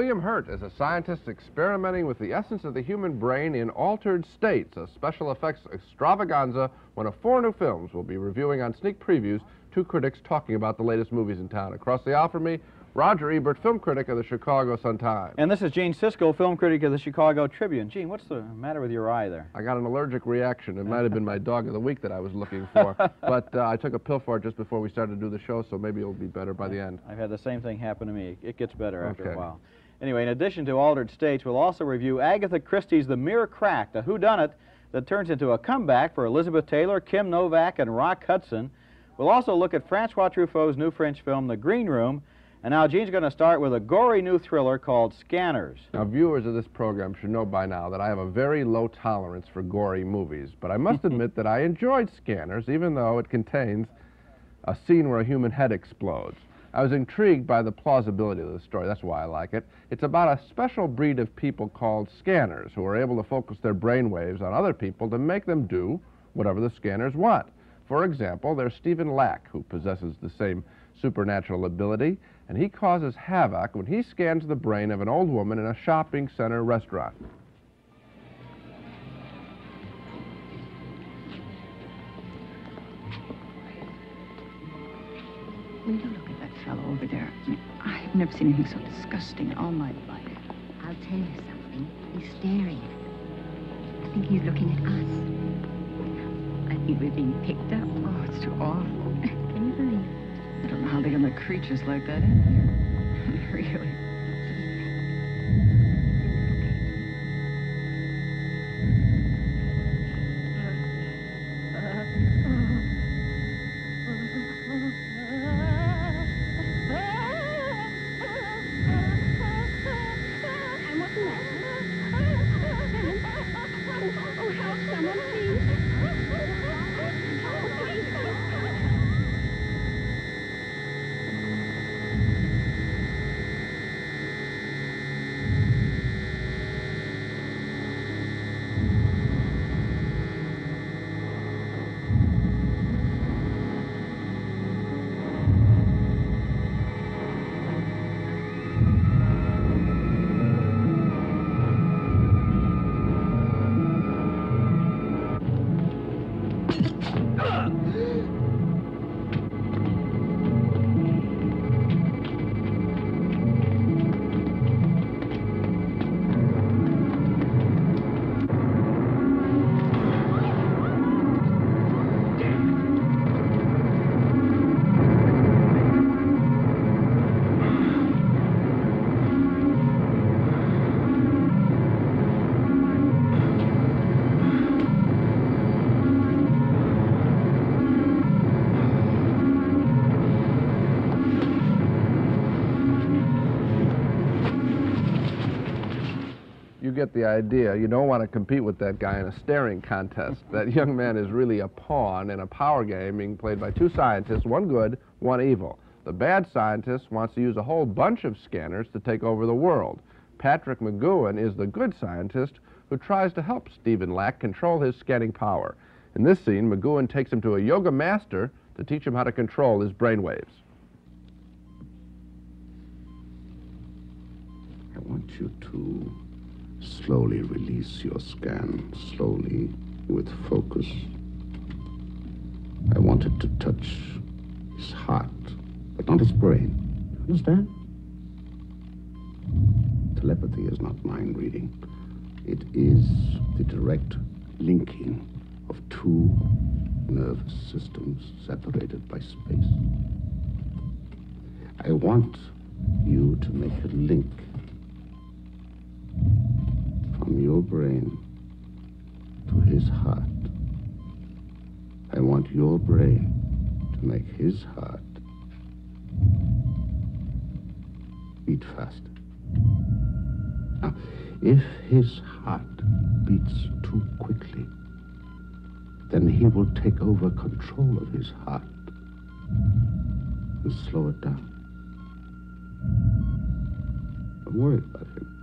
William Hurt is a scientist experimenting with the essence of the human brain in altered states, a special effects extravaganza, one of four new films we'll be reviewing on sneak previews, two critics talking about the latest movies in town. Across the aisle from me, Roger Ebert, film critic of the Chicago Sun-Times. And this is Gene Siskel, film critic of the Chicago Tribune. Gene, what's the matter with your eye there? I got an allergic reaction. It might have been my dog of the week that I was looking for. but uh, I took a pill for it just before we started to do the show, so maybe it'll be better by the end. I've had the same thing happen to me. It gets better after a while. Anyway, in addition to Altered States, we'll also review Agatha Christie's The Mirror Cracked, a whodunit that turns into a comeback for Elizabeth Taylor, Kim Novak, and Rock Hudson. We'll also look at Francois Truffaut's new French film, The Green Room. And now Gene's going to start with a gory new thriller called Scanners. Now, viewers of this program should know by now that I have a very low tolerance for gory movies, but I must admit that I enjoyed Scanners, even though it contains a scene where a human head explodes. I was intrigued by the plausibility of the story. That's why I like it. It's about a special breed of people called scanners who are able to focus their brain waves on other people to make them do whatever the scanners want. For example, there's Stephen Lack, who possesses the same supernatural ability, and he causes havoc when he scans the brain of an old woman in a shopping center restaurant. You fellow over there? I've never seen anything so disgusting in all my life. I'll tell you something. He's staring. I think he's looking at us. I think we're being picked up. Oh, it's too awful. Can you believe it? I don't know how they can let creatures like that in here. really. Get the idea. You don't want to compete with that guy in a staring contest. that young man is really a pawn in a power game being played by two scientists, one good, one evil. The bad scientist wants to use a whole bunch of scanners to take over the world. Patrick McGoohan is the good scientist who tries to help Stephen Lack control his scanning power. In this scene, McGoohan takes him to a yoga master to teach him how to control his brainwaves. I want you to slowly release your scan, slowly, with focus. I want it to touch his heart, but not his brain. Understand? Telepathy is not mind reading. It is the direct linking of two nervous systems separated by space. I want you to make a link from your brain to his heart. I want your brain to make his heart beat faster. Now, if his heart beats too quickly, then he will take over control of his heart and slow it down. Don't worry about him.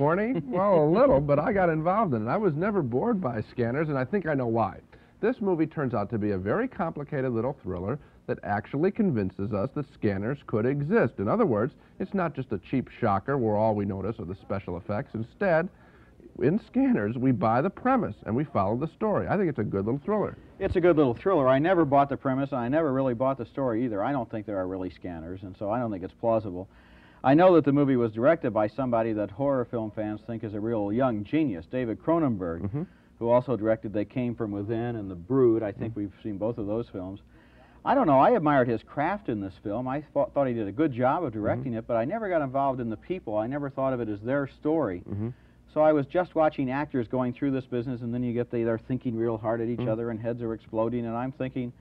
Corny? Well, a little, but I got involved in it. I was never bored by scanners, and I think I know why. This movie turns out to be a very complicated little thriller that actually convinces us that scanners could exist. In other words, it's not just a cheap shocker where all we notice are the special effects. Instead, in scanners, we buy the premise and we follow the story. I think it's a good little thriller. It's a good little thriller. I never bought the premise, and I never really bought the story either. I don't think there are really scanners, and so I don't think it's plausible. I know that the movie was directed by somebody that horror film fans think is a real young genius, David Cronenberg, Mhm. who also directed They Came From Within and The Brood. I think we've seen both of those films. I don't know. I admired his craft in this film. I thought, thought he did a good job of directing it, but I never got involved in the people. I never thought of it as their story. Mhm. So I was just watching actors going through this business, and then you get they, they're thinking real hard at each Mm. other, and heads are exploding, and I'm thinking,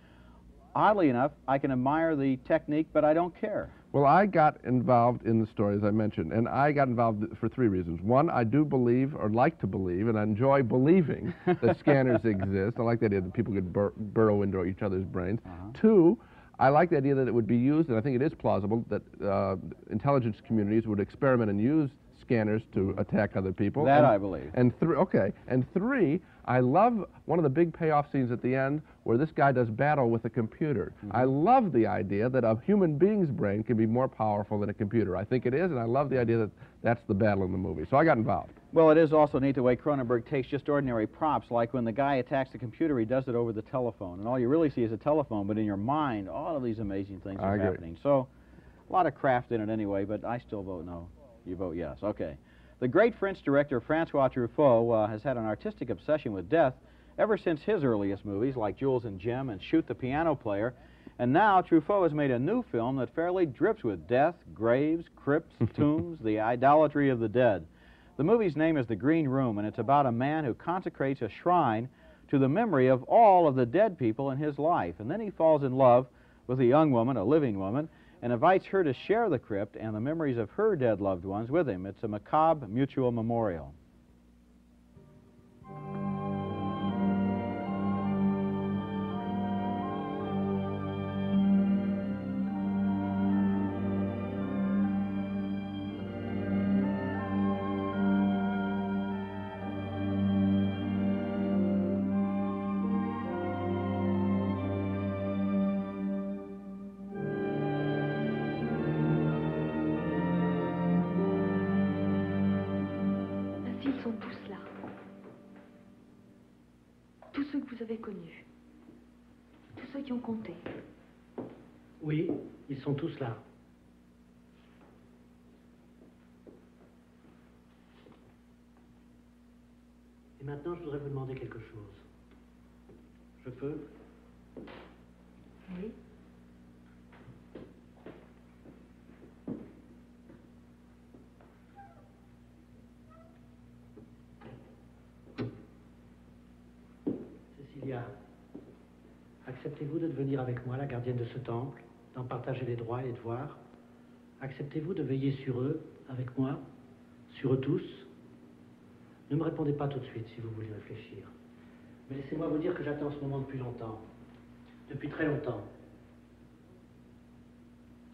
oddly enough, I can admire the technique, but I don't care. Well, I got involved in the story, as I mentioned, and I got involved for three reasons. One, I do believe, or like to believe, and I enjoy believing that scanners exist. I like the idea that people could bur- burrow into each other's brains. Uh-huh. Two, I like the idea that it would be used, and I think it is plausible, that uh, intelligence communities would experiment and use scanners to attack other people. That And- I believe. And three, okay, and three, I love one of the big payoff scenes at the end where this guy does battle with a computer. Mm-hmm. I love the idea that a human being's brain can be more powerful than a computer. I think it is, and I love the idea that that's the battle in the movie. So I got involved. Well, it is also neat the way Cronenberg takes just ordinary props, like when the guy attacks the computer, he does it over the telephone, and all you really see is a telephone, but in your mind, all of these amazing things I are agree. happening. So, a lot of craft in it anyway, but I still vote no. You vote yes. Okay. The great French director Francois Truffaut uh, has had an artistic obsession with death ever since his earliest movies, like Jules and Jim and Shoot the Piano Player. And now Truffaut has made a new film that fairly drips with death, graves, crypts, tombs, the idolatry of the dead. The movie's name is The Green Room, and it's about a man who consecrates a shrine to the memory of all of the dead people in his life. And then he falls in love with a young woman, a living woman, and invites her to share the crypt and the memories of her dead loved ones with him. It's a macabre mutual memorial. Ceux que vous avez connus. Tous ceux qui ont compté. Oui, ils sont tous là. Et maintenant, je voudrais vous demander quelque chose. Je peux? Oui. Cécilia, acceptez-vous de avec moi la gardienne de ce temple, d'en partager les droits et les devoirs Acceptez-vous de veiller sur eux, avec moi, sur eux tous? Ne me répondez pas tout de suite si vous voulez réfléchir. Mais laissez-moi vous dire que j'attends ce moment depuis longtemps. Depuis très longtemps.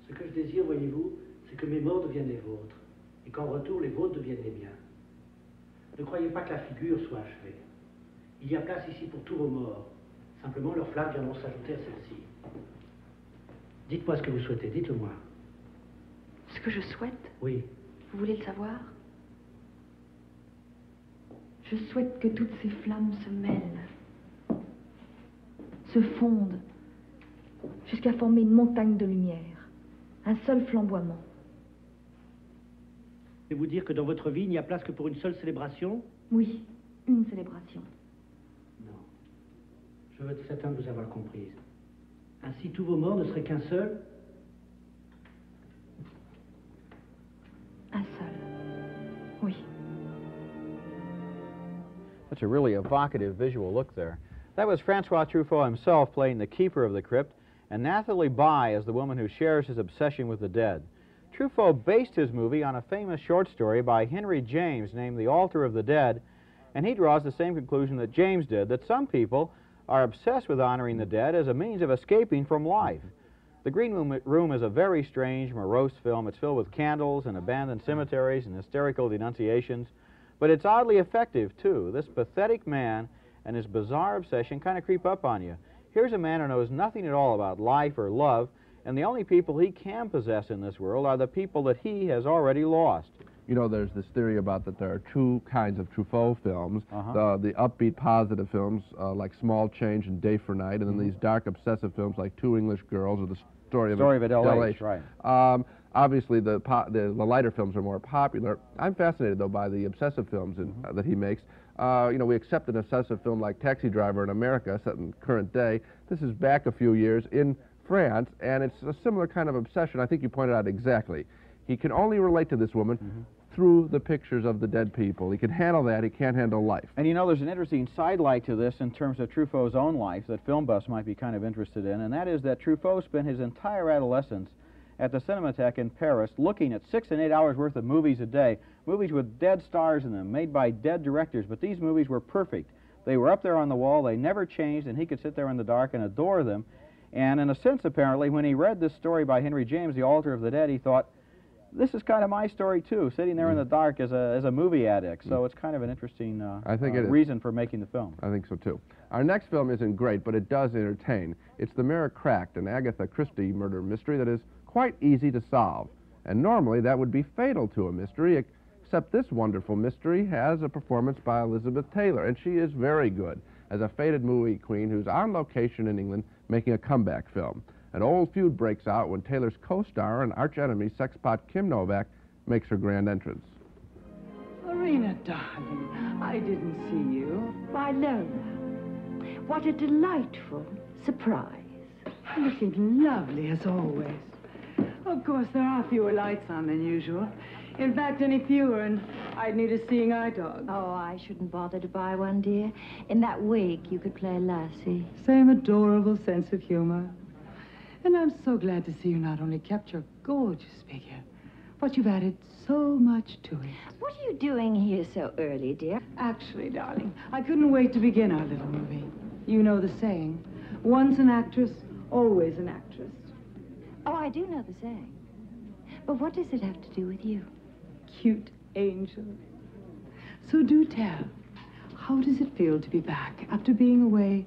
Ce que je désire, voyez-vous, c'est que mes morts deviennent les vôtres, et qu'en retour, les vôtres deviennent les miens. Ne croyez pas que la figure soit achevée. Il y a place ici pour tous vos morts. Simplement, leurs flammes viendront s'ajouter à celle-ci. Dites-moi ce que vous souhaitez, dites-le-moi. Ce que je souhaite, Oui, vous voulez le savoir? Je souhaite que toutes ces flammes se mêlent, se fondent, jusqu'à former une montagne de lumière, un seul flamboiement. et vous dire que dans votre vie, il n'y a place que pour une seule célébration? Oui, une célébration. Non. Je veux être certain de vous avoir comprise. Ainsi, tous vos morts ne seraient qu'un seul Un seul. Oui. That's a really evocative visual look there. That was Francois Truffaut himself playing the keeper of the crypt, and Nathalie Baye as the woman who shares his obsession with the dead. Truffaut based his movie on a famous short story by Henry James named The Altar of the Dead, and he draws the same conclusion that James did, that some people are obsessed with honoring the dead as a means of escaping from life. The Green Room, is a very strange, morose film. It's filled with candles and abandoned cemeteries and hysterical denunciations, but it's oddly effective, too. This pathetic man and his bizarre obsession kind of creep up on you. Here's a man who knows nothing at all about life or love, and the only people he can possess in this world are the people that he has already lost. You know, there's this theory about that there are two kinds of Truffaut films. Uh-huh. The, the upbeat, positive films uh, like Small Change and Day for Night, and then Mhm. these dark, obsessive films like Two English Girls or The Story of, Story of Adele H., H. right. Um, obviously, the, po- the, the lighter films are more popular. I'm fascinated, though, by the obsessive films in, Mm-hmm. uh, that he makes. Uh, you know, we accept an obsessive film like Taxi Driver in America, set in current day. This is back a few years in France, and it's a similar kind of obsession. I think you pointed out exactly. He can only relate to this woman Mm-hmm. Through the pictures of the dead people. He can handle that. He can't handle life. And you know, there's an interesting sidelight to this in terms of Truffaut's own life that film buffs might be kind of interested in, and that is that Truffaut spent his entire adolescence at the Cinematheque in Paris looking at six and eight hours worth of movies a day, movies with dead stars in them, made by dead directors, but these movies were perfect. They were up there on the wall, they never changed, and he could sit there in the dark and adore them. And in a sense, apparently, when he read this story by Henry James, The Altar of the Dead, he thought, this is kind of my story too, sitting there in the dark as a, as a movie addict. So it's kind of an interesting uh, I think uh, reason for making the film. I think so too. Our next film isn't great, but it does entertain. It's The Mirror Cracked, an Agatha Christie murder mystery that is quite easy to solve. And normally that would be fatal to a mystery, except this wonderful mystery has a performance by Elizabeth Taylor, and she is very good as a faded movie queen who's on location in England making a comeback film. An old feud breaks out when Taylor's co-star and archenemy sexpot Kim Novak makes her grand entrance. Marina, darling, I didn't see you. Why, Lola, what a delightful surprise. Looking lovely as always. Of course, there are fewer lights on than usual. In fact, any fewer, and I'd need a seeing eye dog. Oh, I shouldn't bother to buy one, dear. In that wig, you could play Lassie. Same adorable sense of humor. And I'm so glad to see you not only kept your gorgeous figure, but you've added so much to it. What are you doing here so early, dear? Actually, darling, I couldn't wait to begin our little movie. You know the saying, once an actress, always an actress. Oh, I do know the saying. But what does it have to do with you? Cute angel. So do tell, how does it feel to be back after being away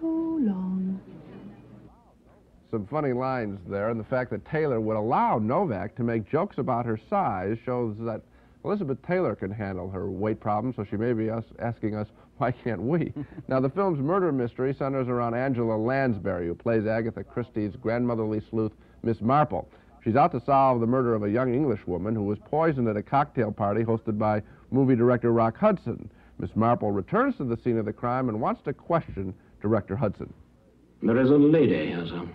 so long? Some funny lines there, and the fact that Taylor would allow Novak to make jokes about her size shows that Elizabeth Taylor can handle her weight problem, so she may be us asking us, why can't we? now, the film's murder mystery centers around Angela Lansbury, who plays Agatha Christie's grandmotherly sleuth, Miss Marple. She's out to solve the murder of a young English woman who was poisoned at a cocktail party hosted by movie director Rock Hudson. Miss Marple returns to the scene of the crime and wants to question director Hudson. There is a lady here, sir.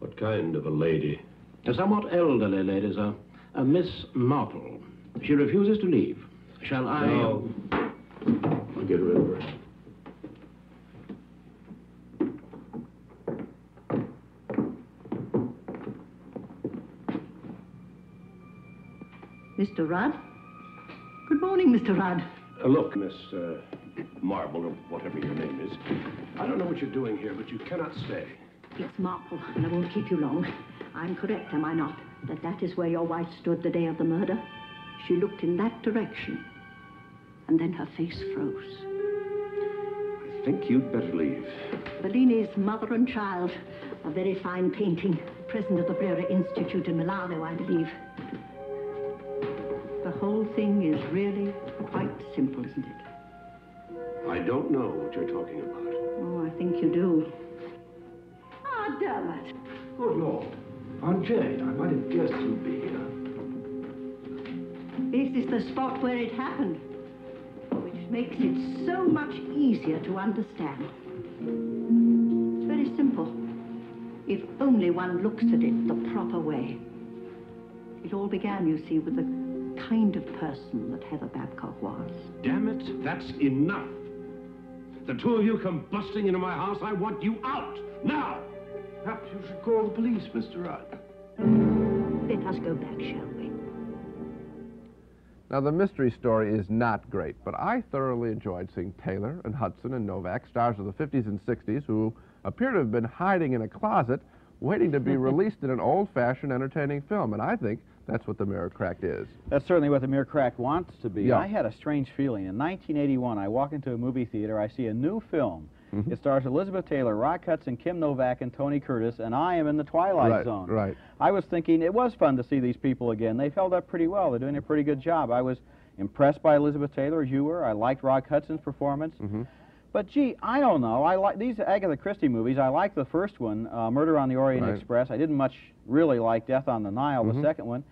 What kind of a lady? A somewhat elderly lady, sir. A Miss Marple. She refuses to leave. Shall I... No. I'll get rid of her. Mr. Rudd? Good morning, Mr. Rudd. Uh, look, Miss uh, Marble, or whatever your name is, I don't know what you're doing here, but you cannot stay. It's Marple, and I won't keep you long. I'm correct, am I not, that that is where your wife stood the day of the murder? She looked in that direction, and then her face froze. I think you'd better leave. Bellini's Mother and Child, a very fine painting, present at the Brera Institute in Milano, I believe. The whole thing is really quite simple, isn't it? I don't know what you're talking about. Oh, I think you do. Dermot. Good Lord. Aunt Jane, I might have guessed you'd be here. This is the spot where it happened, which makes it so much easier to understand. It's very simple, if only one looks at it the proper way. It all began, you see, with the kind of person that Heather Babcock was. Damn it, that's enough. The two of you come busting into my house. I want you out. Now! Perhaps you should call the police, Mr. Rudd. Let us go back, shall we? Now, the mystery story is not great, but I thoroughly enjoyed seeing Taylor and Hudson and Novak, stars of the 50s and 60s, who appear to have been hiding in a closet waiting to be released in an old-fashioned entertaining film. And I think that's what The Mirror Cracked is. That's certainly what the Mirror Crack wants to be. Yeah. I had a strange feeling. In 1981, I walk into a movie theater, I see a new film. It stars Elizabeth Taylor, Rock Hudson, Kim Novak, and Tony Curtis, and I am in the Twilight right, Zone. Right. I was thinking it was fun to see these people again. They've held up pretty well. They're doing a pretty good job. I was impressed by Elizabeth Taylor, as you were. I liked Rock Hudson's performance. hmm But gee, I don't know. I like these Agatha Christie movies. I like the first one, uh, Murder on the Orient Right. Express. I didn't much really like Death on the Nile, Mhm. the second one.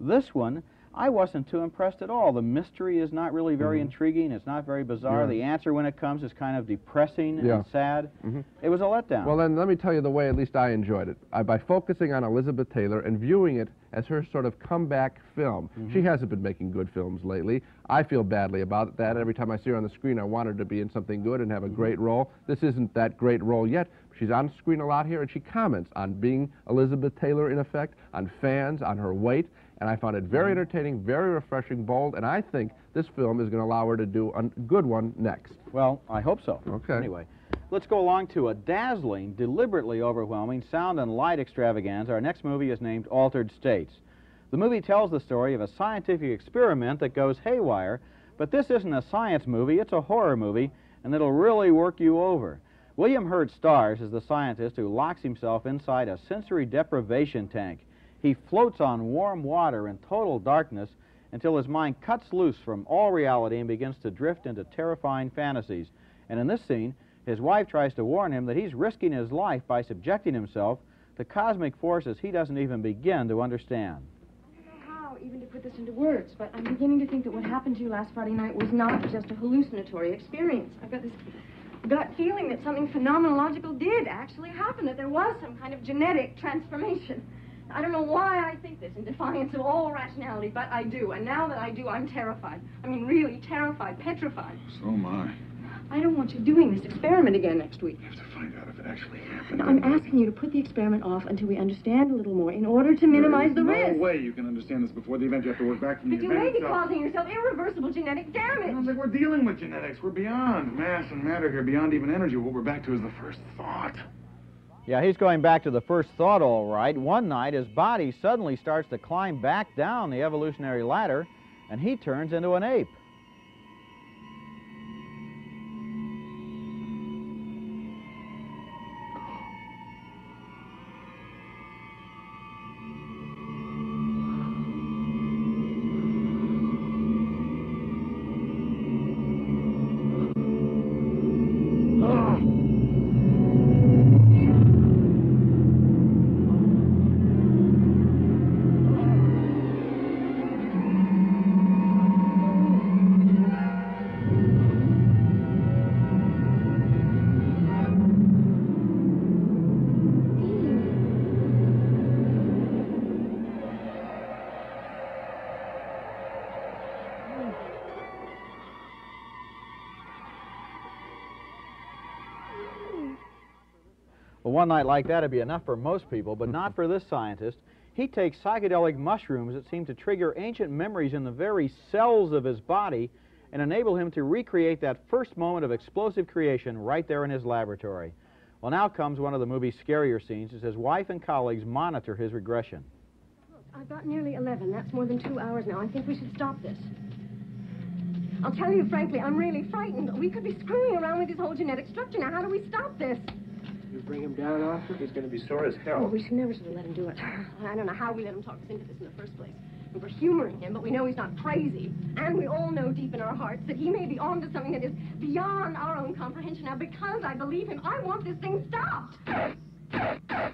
This one, I wasn't too impressed at all. The mystery is not really very Mhm. intriguing. It's not very bizarre. Yeah. The answer when it comes is kind of depressing Yeah. and sad. Mhm. It was a letdown. Well, then let me tell you the way at least I enjoyed it. I, by focusing on Elizabeth Taylor and viewing it as her sort of comeback film. She hasn't been making good films lately. I feel badly about that. Every time I see her on the screen, I want her to be in something good and have a great role. This isn't that great role yet. She's on screen a lot here, and she comments on being Elizabeth Taylor, in effect, on fans, on her weight. And I found it very mm-hmm. entertaining, very refreshing, bold, and I think this film is going to allow her to do a good one next. Well, I hope so. Okay. Anyway, let's go along to a dazzling, deliberately overwhelming sound and light extravaganza. Our next movie is named Altered States. The movie tells the story of a scientific experiment that goes haywire, but this isn't a science movie, it's a horror movie, and it'll really work you over. William Hurt stars as the scientist who locks himself inside a sensory deprivation tank. He floats on warm water in total darkness until his mind cuts loose from all reality and begins to drift into terrifying fantasies. And in this scene, his wife tries to warn him that he's risking his life by subjecting himself to cosmic forces he doesn't even begin to understand. I don't know how even to put this into words, but I'm beginning to think that what happened to you last Friday night was not just a hallucinatory experience. I've got this gut feeling that something phenomenological did actually happen, that there was some kind of genetic transformation. I don't know why I think this in defiance of all rationality, but I do. And now that I do, I'm terrified. I mean, really terrified, petrified. So am I. I don't want you doing this experiment again next week. We have to find out if it actually happened. Now, I'm asking you to put the experiment off until we understand a little more in order to minimize the no risk. No way you can understand this before the event. You have to work back from the event. But you may be itself. causing yourself irreversible genetic damage. Sounds like we're dealing with genetics. We're beyond mass and matter here, beyond even energy. What we're back to is the first thought. Yeah, he's going back to the first thought, all right. One night, his body suddenly starts to climb back down the evolutionary ladder, and he turns into an ape. One night like that would be enough for most people, but not for this scientist. He takes psychedelic mushrooms that seem to trigger ancient memories in the very cells of his body and enable him to recreate that first moment of explosive creation right there in his laboratory. Well, now comes one of the movie's scarier scenes as his wife and colleagues monitor his regression. I've got nearly 11. That's more than two hours now. I think we should stop this. I'll tell you frankly, I'm really frightened. We could be screwing around with his whole genetic structure. Now, how do we stop this? You bring him down, Arthur, he's going to be sore as Oh, hell. we should never should have let him do it. I don't know how we let him talk us into this in the first place. We were humoring him, but we know he's not crazy. And we all know deep in our hearts that he may be onto something that is beyond our own comprehension. Now, because I believe him, I want this thing stopped.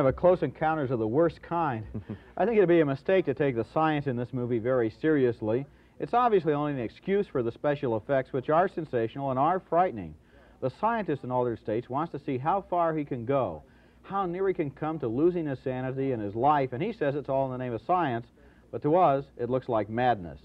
Kind of a close encounters of the worst kind. I think it'd be a mistake to take the science in this movie very seriously. It's obviously only an excuse for the special effects, which are sensational and are frightening. The scientist in Altered States wants to see how far he can go, how near he can come to losing his sanity and his life, and he says it's all in the name of science, but to us, it looks like madness.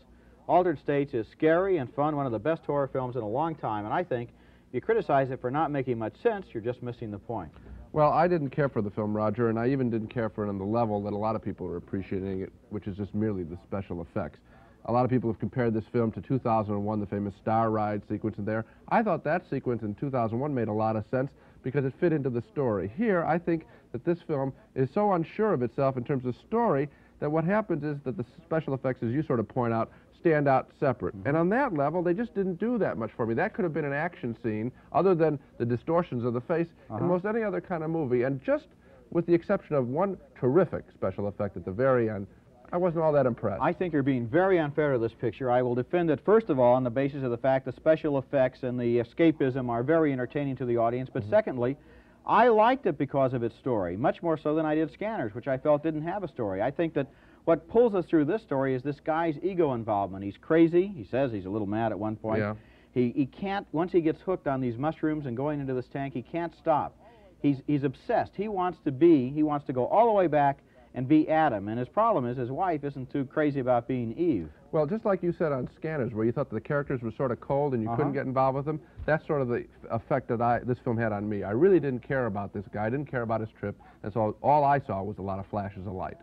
Altered States is scary and fun, one of the best horror films in a long time, and I think if you criticize it for not making much sense, you're just missing the point. Well, I didn't care for the film, Roger, and I even didn't care for it on the level that a lot of people are appreciating it, which is just merely the special effects. A lot of people have compared this film to 2001, the famous Star Ride sequence in there. I thought that sequence in 2001 made a lot of sense because it fit into the story. Here, I think that this film is so unsure of itself in terms of story that what happens is that the special effects, as you sort of point out, stand out separate. Mm -hmm. And on that level, they just didn't do that much for me. That could have been an action scene, other than the distortions of the face, uh -huh. in uh-huh. most any other kind of movie. And just with the exception of one terrific special effect at the very end, I wasn't all that impressed. I think you're being very unfair to this picture. I will defend it, first of all, on the basis of the fact the special effects and the escapism are very entertaining to the audience, but mm -hmm. secondly, I liked it because of its story, much more so than I did Scanners, which I felt didn't have a story. I think that what pulls us through this story is this guy's ego involvement. He's crazy. He says he's a little mad at one point. Yeah. He, he can't, once he gets hooked on these mushrooms and going into this tank, he can't stop. He's, he's obsessed. He wants to be, he wants to go all the way back and be Adam. And his problem is his wife isn't too crazy about being Eve. Well, just like you said on Scanners, where you thought the characters were sort of cold and you uh -huh. couldn't get involved with them, that's sort of the effect that I, this film had on me. I really didn't care about this guy. I didn't care about his trip. And so all I saw was a lot of flashes of light.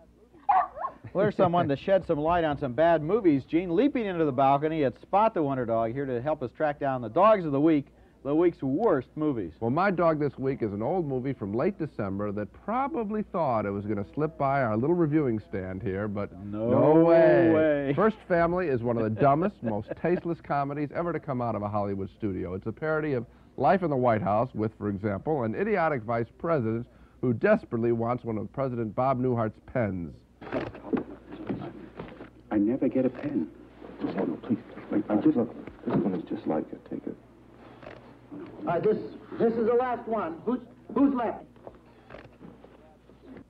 Well, there's someone to shed some light on some bad movies. Gene leaping into the balcony at Spot the Wonder Dog here to help us track down the dogs of the week, the week's worst movies. Well, my dog this week is an old movie from late December that probably thought it was going to slip by our little reviewing stand here, but no, no way. way. First Family is one of the dumbest, most tasteless comedies ever to come out of a Hollywood studio. It's a parody of Life in the White House with, for example, an idiotic vice president who desperately wants one of President Bob Newhart's pens. I never get a pen. Just, oh, no, please. Wait, I just, look, this one is just like it. Take it. Uh, this, this is the last one. Who's, who's left?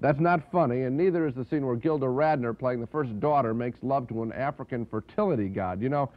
That's not funny, and neither is the scene where Gilda Radner, playing the first daughter, makes love to an African fertility god. You know,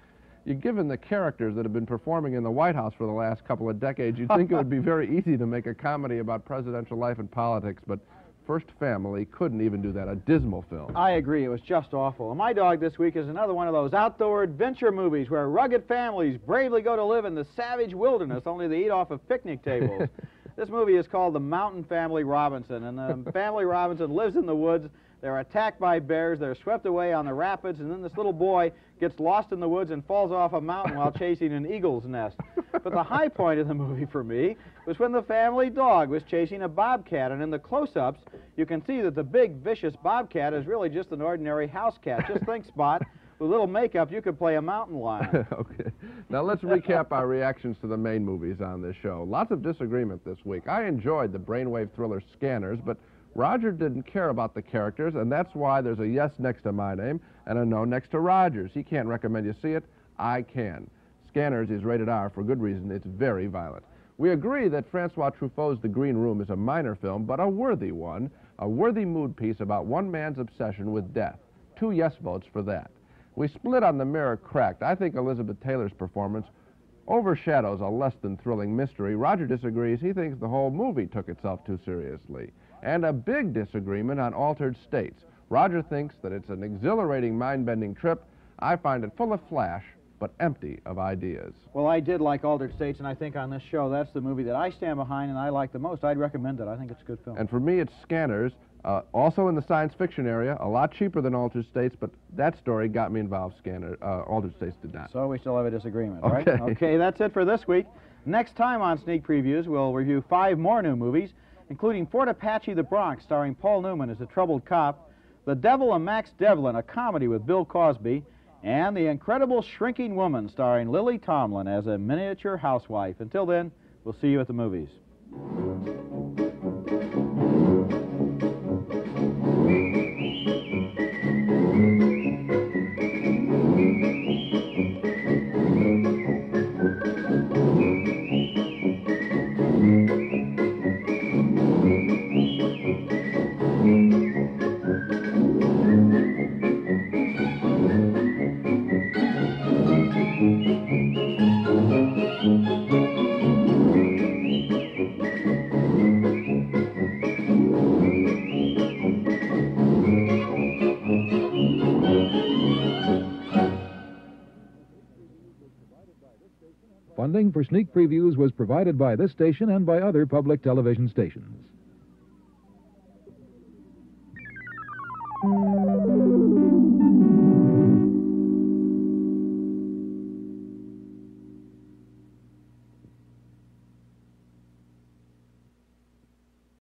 you given the characters that have been performing in the White House for the last couple of decades, you'd think it would be very easy to make a comedy about presidential life and politics, but First Family couldn't even do that, a dismal film. I agree, it was just awful. And my dog this week is another one of those outdoor adventure movies where rugged families bravely go to live in the savage wilderness, only they eat off of picnic tables. this movie is called The Mountain Family Robinson, and the family Robinson lives in the woods they're attacked by bears. They're swept away on the rapids, and then this little boy gets lost in the woods and falls off a mountain while chasing an eagle's nest. But the high point of the movie for me was when the family dog was chasing a bobcat, and in the close-ups, you can see that the big, vicious bobcat is really just an ordinary house cat. Just think, Spot, with a little makeup, you could play a mountain lion. okay. Now let's recap our reactions to the main movies on this show. Lots of disagreement this week. I enjoyed the brainwave thriller Scanners, but Roger didn't care about the characters, and that's why there's a yes next to my name and a no next to Roger's. He can't recommend you see it. I can. Scanners is rated R for good reason. It's very violent. We agree that Francois Truffaut's The Green Room is a minor film, but a worthy one, a worthy mood piece about one man's obsession with death. Two yes votes for that. We split on The Mirror Cracked. I think Elizabeth Taylor's performance overshadows a less than thrilling mystery. Roger disagrees. He thinks the whole movie took itself too seriously and a big disagreement on altered states. Roger thinks that it's an exhilarating, mind-bending trip. I find it full of flash, but empty of ideas. Well, I did like Altered States, and I think on this show, that's the movie that I stand behind and I like the most. I'd recommend it. I think it's a good film. And for me, it's Scanners, Uh, also in the science fiction area, a lot cheaper than Altered States, but that story got me involved, Scanner. Uh, Altered States did not. So we still have a disagreement, right? Okay. Okay, that's it for this week. Next time on Sneak Previews, we'll review five more new movies, including Fort Apache the Bronx, starring Paul Newman as a troubled cop, The Devil and Max Devlin, a comedy with Bill Cosby, and The Incredible Shrinking Woman, starring Lily Tomlin as a miniature housewife. Until then, we'll see you at the movies. for sneak previews was provided by this station and by other public television stations.